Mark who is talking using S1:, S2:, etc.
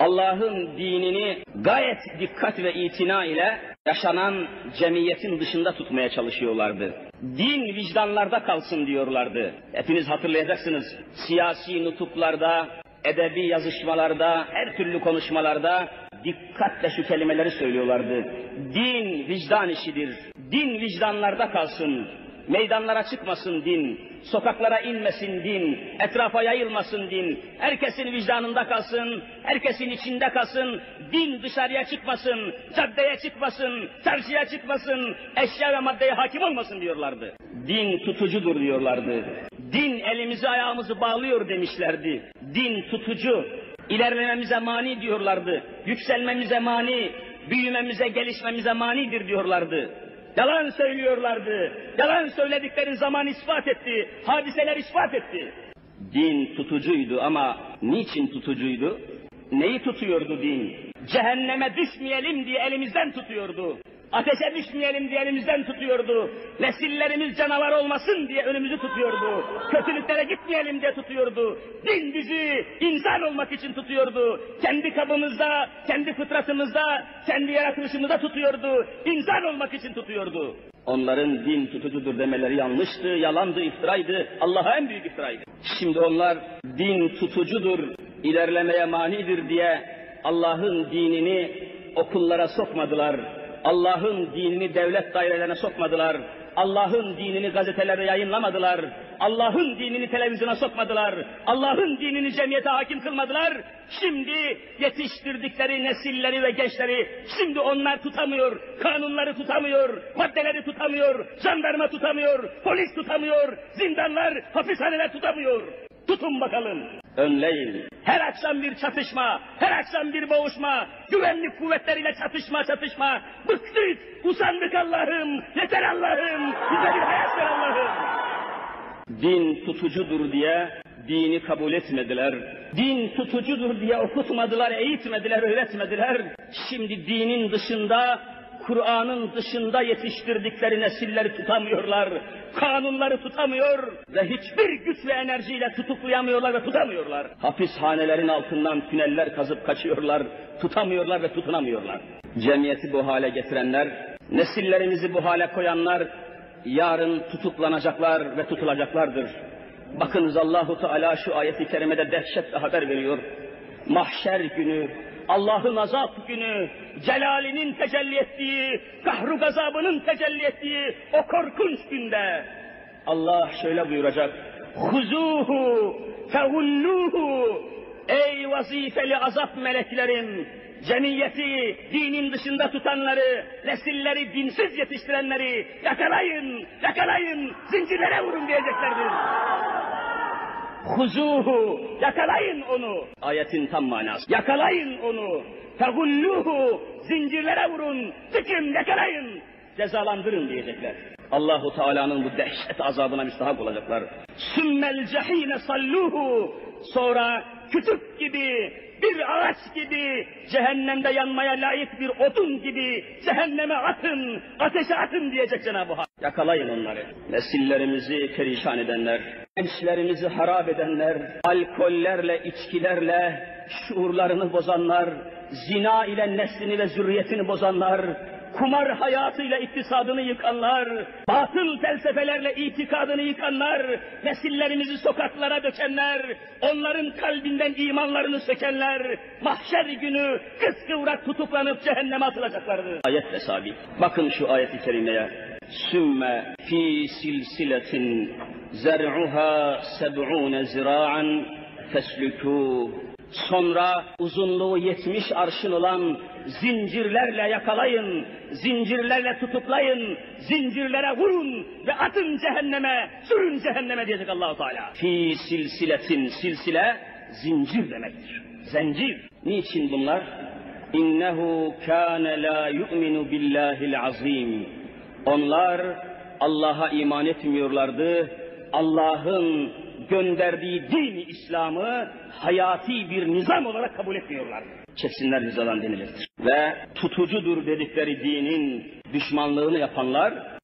S1: Allah'ın dinini gayet dikkat ve itina ile yaşanan cemiyetin dışında tutmaya çalışıyorlardı. Din vicdanlarda kalsın diyorlardı. Hepiniz hatırlayacaksınız. Siyasi nutuklarda, edebi yazışmalarda, her türlü konuşmalarda dikkatle şu kelimeleri söylüyorlardı. Din vicdan işidir. Din vicdanlarda kalsın. Meydanlara çıkmasın din, sokaklara inmesin din, etrafa yayılmasın din, herkesin vicdanında kalsın, herkesin içinde kalsın, din dışarıya çıkmasın, caddeye çıkmasın, çarşıya çıkmasın, eşya ve maddeye hakim olmasın diyorlardı. Din tutucudur diyorlardı. Din elimizi ayağımızı bağlıyor demişlerdi. Din tutucu, ilerlememize mani diyorlardı. Yükselmemize mani, büyümemize, gelişmemize manidir diyorlardı. Yalan söylüyorlardı. Yalan söyledikleri zaman ispat etti. Hadiseler ispat etti. Din tutucuydu ama niçin tutucuydu? Neyi tutuyordu din? Cehenneme düşmeyelim diye elimizden tutuyordu. Ateşe düşmeyelim diye elimizden tutuyordu. Nesillerimiz canavar olmasın diye önümüzü tutuyordu. Kötülüklere gitmeyelim diye tutuyordu. Din bizi insan olmak için tutuyordu. Kendi kabımızda, kendi fıtratımızda, kendi yaratılışımızda tutuyordu. İnsan olmak için tutuyordu. Onların din tutucudur demeleri yanlıştı, yalandı, iftiraydı. Allah'a en büyük iftiraydı. Şimdi onlar din tutucudur, ilerlemeye manidir diye Allah'ın dinini okullara sokmadılar Allah'ın dinini devlet dairelerine sokmadılar. Allah'ın dinini gazetelerde yayınlamadılar. Allah'ın dinini televizyona sokmadılar. Allah'ın dinini cemiyete hakim kılmadılar. Şimdi yetiştirdikleri nesilleri ve gençleri şimdi onlar tutamıyor. Kanunları tutamıyor. Maddeleri tutamıyor. Jandarma tutamıyor. Polis tutamıyor. Zindanlar, hapishaneler tutamıyor. Tutun bakalım. Önleyin. Her akşam bir çatışma, her akşam bir boğuşma, güvenlik kuvvetleriyle çatışma çatışma. Bıktık, usandık Allah'ım, yeter Allah'ım, bize bir hayat ver Allah'ım. Din tutucudur diye dini kabul etmediler. Din tutucudur diye okutmadılar, eğitmediler, öğretmediler. Şimdi dinin dışında Kur'an'ın dışında yetiştirdikleri nesilleri tutamıyorlar. Kanunları tutamıyor ve hiçbir güç ve enerjiyle tutuklayamıyorlar ve tutamıyorlar. Hapishanelerin altından tüneller kazıp kaçıyorlar. Tutamıyorlar ve tutunamıyorlar. Cemiyeti bu hale getirenler, nesillerimizi bu hale koyanlar yarın tutuklanacaklar ve tutulacaklardır. Bakınız Allahu Teala şu ayeti kerimede dehşetle haber veriyor. Mahşer günü Allah'ın azap günü, celalinin tecelli ettiği, kahru gazabının tecelli ettiği o korkunç günde Allah şöyle buyuracak. Huzuhu fehulluhu Ey vazifeli azap meleklerim, cemiyeti dinin dışında tutanları, nesilleri dinsiz yetiştirenleri yakalayın, yakalayın, zincirlere vurun diyeceklerdir. Huzuhu, yakalayın onu. Ayetin tam manası. Yakalayın onu. Fegulluhu, zincirlere vurun, sıkın, yakalayın. Cezalandırın diyecekler. Allahu Teala'nın bu dehşet azabına müstahak olacaklar. Sümmel cehine salluhu. Sonra kütük gibi, bir ağaç gibi, cehennemde yanmaya layık bir odun gibi cehenneme atın, ateşe atın diyecek Cenab-ı Hak. Yakalayın onları. Nesillerimizi perişan edenler, gençlerimizi harap edenler, alkollerle, içkilerle şuurlarını bozanlar, zina ile neslini ve zürriyetini bozanlar, kumar hayatıyla iktisadını yıkanlar, batıl felsefelerle itikadını yıkanlar, nesillerimizi sokaklara dökenler, onların kalbinden imanlarını sökenler, mahşer günü kıskıvrak tutuklanıp cehenneme atılacaklardır. Ayetle sabit. Bakın şu ayeti kerimeye. Sümme fi silsiletin zer'uha seb'une zira'an feslükûh Sonra uzunluğu yetmiş arşın olan zincirlerle yakalayın, zincirlerle tutuklayın, zincirlere vurun ve atın cehenneme, sürün cehenneme diyecek Allahu Teala. Fi silsiletin, silsile zincir demektir. Zincir. Niçin bunlar? İnnehu kâne la yu'minu billahil azim. Onlar Allah'a iman etmiyorlardı. Allah'ın gönderdiği din İslam'ı hayati bir nizam olarak kabul etmiyorlar. Çeksinler hizadan denilir. Ve tutucudur dedikleri dinin düşmanlığını yapanlar